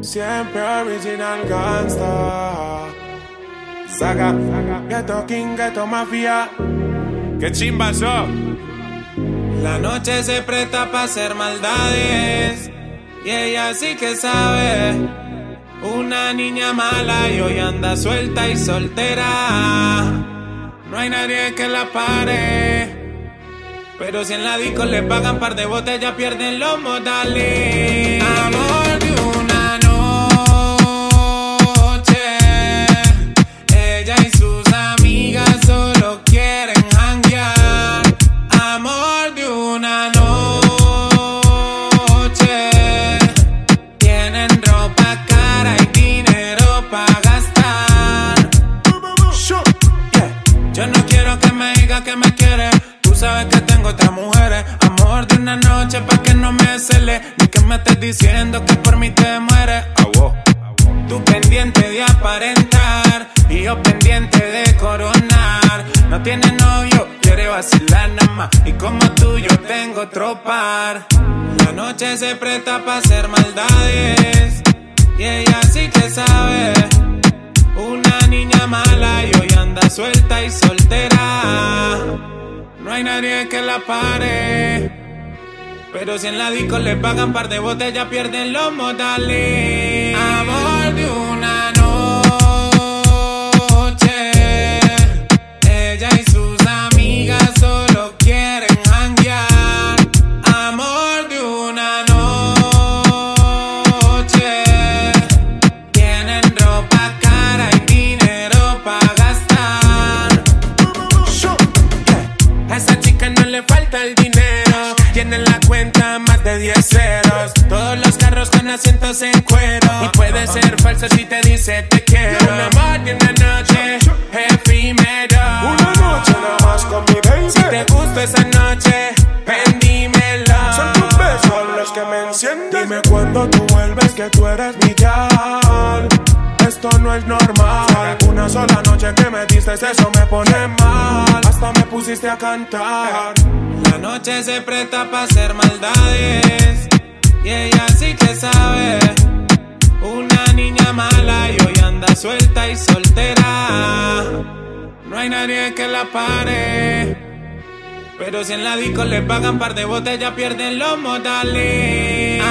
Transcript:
Siempre original gangsta. Saga, ghetto king, ghetto mafia. ¡Qué chimba La noche se presta para hacer maldades. Y ella sí que sabe. Una niña mala y hoy anda suelta y soltera. No hay nadie que la pare. Pero si en la disco le pagan par de botellas, pierden los modales. Amor que me quiere. Tú sabes que tengo otras mujeres. Amor de una noche pa' que no me cele. Ni que me estés diciendo que por mí te mueres. Tú pendiente de aparentar y yo pendiente de coronar. No tiene novio, quiere vacilar nada más. Y como tú yo tengo otro par. La noche se presta para hacer maldades. Y ella sí que sabe. Una niña mala y hoy anda suelta y soltera. Hay nadie que la pare. Pero si en la disco le pagan par de botellas, pierden los modales. Falta el dinero. Tiene en la cuenta más de 10 ceros. Todos los carros con asientos en cuero. Y puede ser falso si te dice te quiero. Un amor de una noche efímero. Una noche nada más con mi baby. Si te gustó esa noche, ven dímelo. Son tus besos los que me encienden. Dime cuando tú vuelves que tú eres mi gal. Esto no es normal. Una sola noche que me diste eso me pone mal. Hasta me pusiste a cantar. La noche se presta para hacer maldades. Y ella sí que sabe. Una niña mala y hoy anda suelta y soltera. No hay nadie que la pare. Pero si en la disco le pagan par de botellas, pierden los modales.